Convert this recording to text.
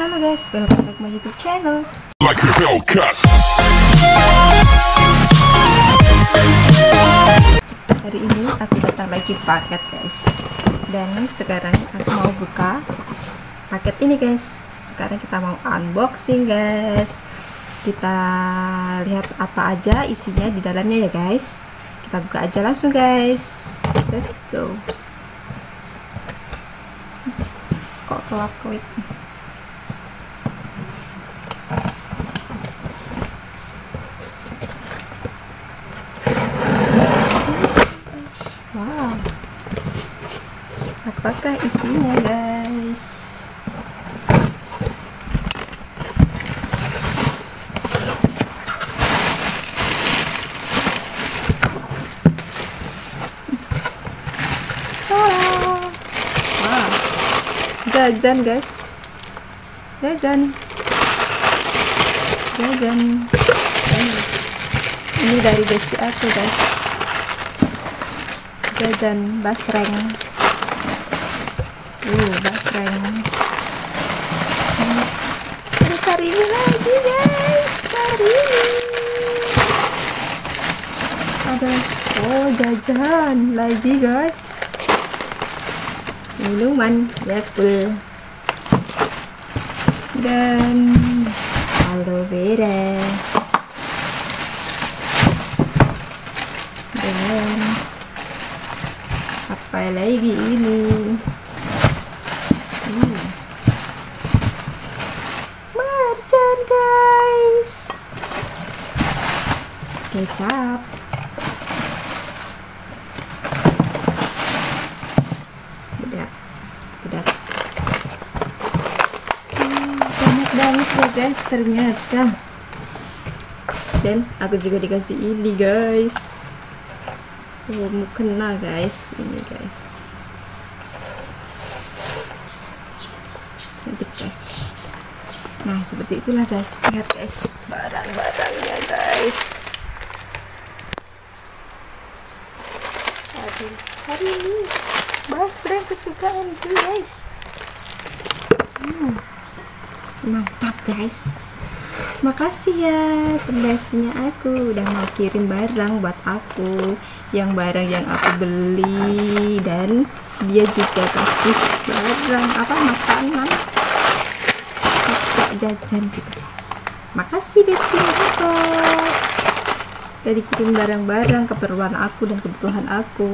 Halo guys, welcome back to my YouTube channel. like a Hellcat. Hari ini aku datang lagi paket guys. Dan sekarang aku mau buka paket ini guys. Sekarang kita mau unboxing guys. Kita lihat apa aja isinya di dalamnya ya guys. Kita buka aja langsung guys. Let's go. Kok kelap-kelip. Wow. Apakah isinya, guys? Wow. Jajan, guys. Jajan. Jajan. Ini dari besti aku, guys jajan basreng uh basreng hmm. ada sarimi lagi guys. Sarimi ada oh jajan lagi guys. Minuman Yakult dan aloe vera. Dan apa lagi ini hmm. merchan guys kecap. Bedak bedak hmm, banyak banget ya guys ternyata. Dan aku juga dikasih ini guys. Oh mukena guys ini guys. Cantik guys. Nah seperti itulah guys. Lihat guys barang-barangnya guys aduh hari ini basreng kesukaanku guys. Hmm, mantap guys. Makasih ya pembesinya aku. Udah mau kirim barang buat aku. Yang barang yang aku beli. Dan dia juga kasih barang apa makanan. Jajan gitu guys. Makasih Desti dari kirim barang-barang keperluan aku dan kebutuhan aku